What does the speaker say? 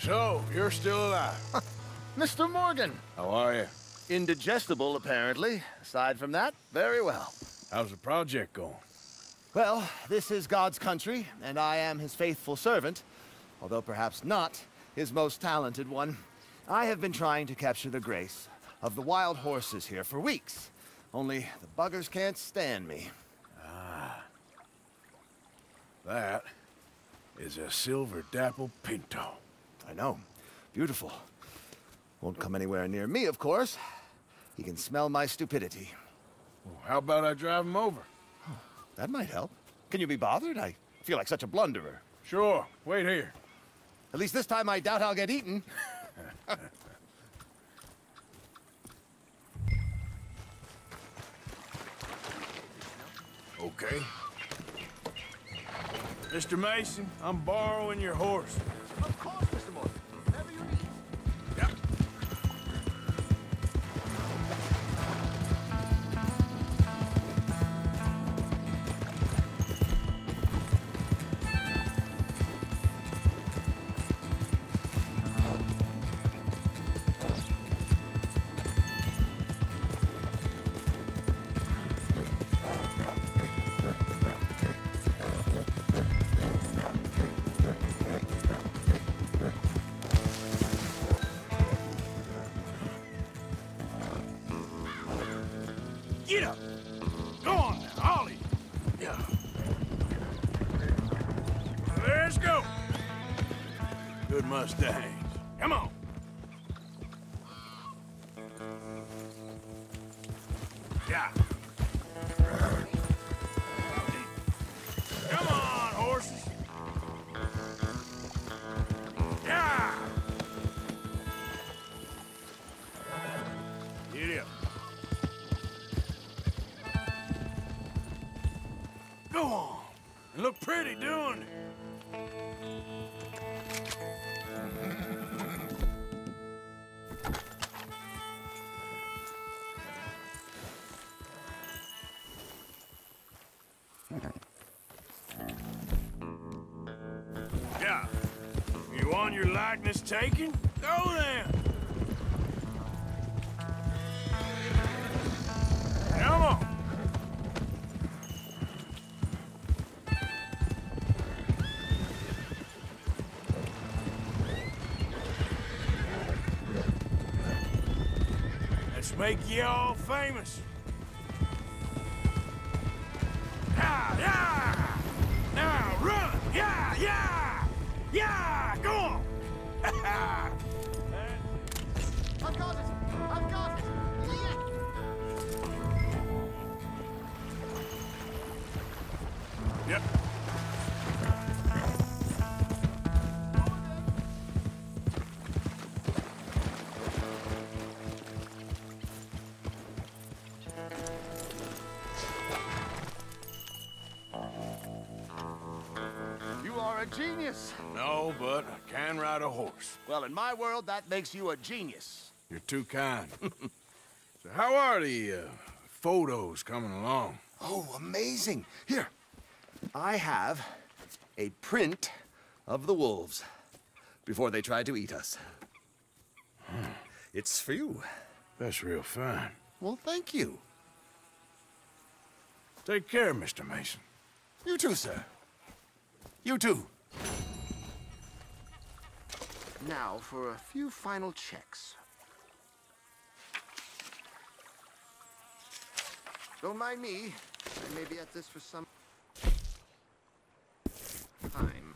So, you're still alive. Mr. Morgan! How are you? Indigestible, apparently. Aside from that, very well. How's the project going? Well, this is God's country, and I am his faithful servant, although perhaps not his most talented one. I have been trying to capture the grace of the wild horses here for weeks, only the buggers can't stand me. Ah. That is a silver dapple pinto. I know. Beautiful. Won't come anywhere near me, of course. He can smell my stupidity. Well, how about I drive him over? That might help. Can you be bothered? I feel like such a blunderer. Sure. Wait here. At least this time I doubt I'll get eaten. Okay. Mr. Mason, I'm borrowing your horse. Of course, Mr. Morgan. Get up! Go on now, Ollie! Yeah. Let's go! Good Mustangs. Come on! Yeah. And look pretty doing it. Yeah. You want your likeness taken? Go then. Let's make you all famous. Yeah, yeah! Now run! Yeah, yeah! Yeah! Go on! I've got it! I've got it! Yeah! yep. A genius. No, but I can ride a horse. Well, in my world, that makes you a genius. You're too kind. so how are the uh, photos coming along? Oh, amazing. Here, I have a print of the wolves before they tried to eat us. It's for you. That's real fine. Well, thank you. Take care, Mr. Mason. You too, sir. You too. Now for a few final checks. Don't mind me. I may be at this for some time.